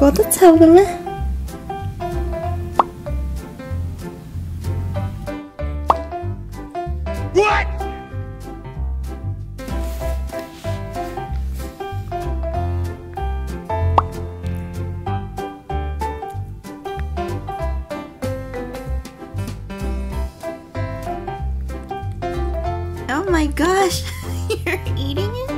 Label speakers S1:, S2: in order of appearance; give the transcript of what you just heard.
S1: có thích sao luôn á Oh my gosh, you're eating it?